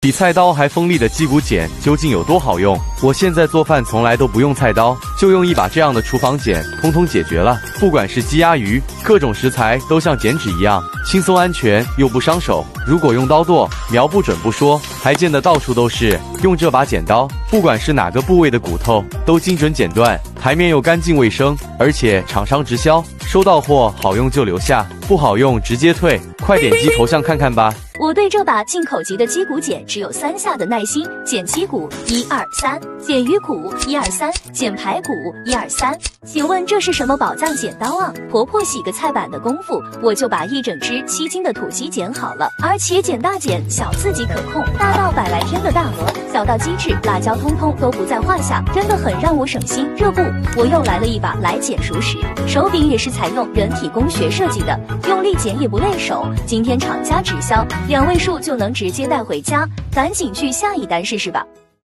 比菜刀还锋利的击骨剪究竟有多好用？我现在做饭从来都不用菜刀，就用一把这样的厨房剪，通通解决了。不管是鸡鸭鱼，各种食材都像剪纸一样轻松安全又不伤手。如果用刀剁，瞄不准不说，还溅得到处都是。用这把剪刀，不管是哪个部位的骨头都精准剪断，台面又干净卫生，而且厂商直销，收到货好用就留下，不好用直接退。快点击头像看看吧。我对这把进口级的击骨剪只有三下的耐心，剪鸡骨一二三，剪鱼骨一二三，剪排骨一二三。请问这是什么宝藏剪刀啊？婆婆洗个菜板的功夫，我就把一整只七斤的土鸡剪好了，而且剪大剪小自己可控，大到百来天的大鹅，找到鸡翅、辣椒，通通都不在话下，真的很让我省心。这不，我又来了一把来剪熟食，手柄也是采用人体工学设计的，用力剪也不累手。今天厂家直销。两位数就能直接带回家，赶紧去下一单试试吧。